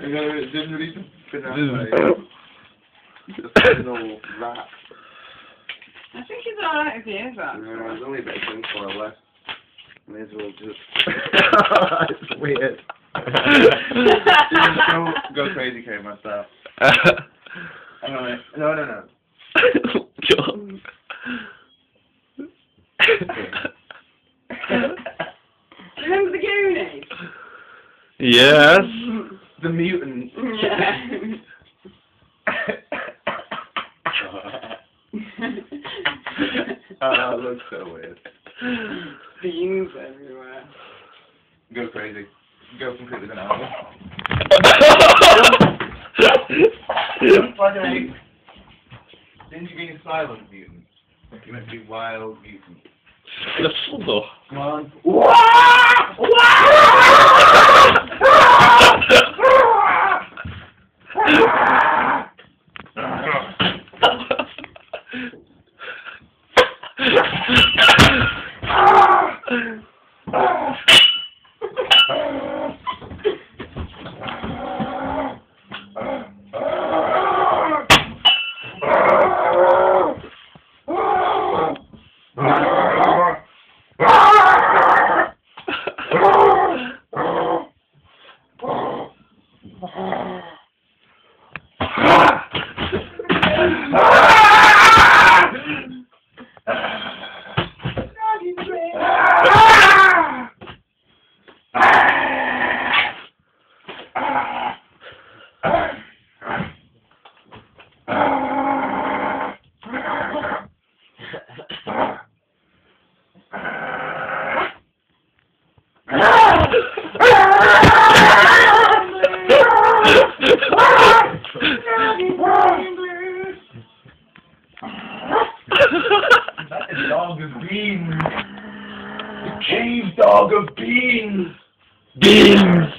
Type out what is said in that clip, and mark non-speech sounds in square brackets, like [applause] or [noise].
You know, didn't really finesse the final [coughs] wrap. I think he's alright if he is that. No, there's only a bit of tinfoil left. May as well just it's weird. just go, go crazy, K myself. Hang on a minute. No, no, no. John. [laughs] Remember the Goonies? yes. The mutant. Yeah. [laughs] oh, that looks so weird. Beans everywhere. Go crazy. Go completely bananas. Like a Didn't you mean silent mutant? You meant to be wild mutant. Jasno. Come Oh. Dog of beans. The cave dog of beans. Beans.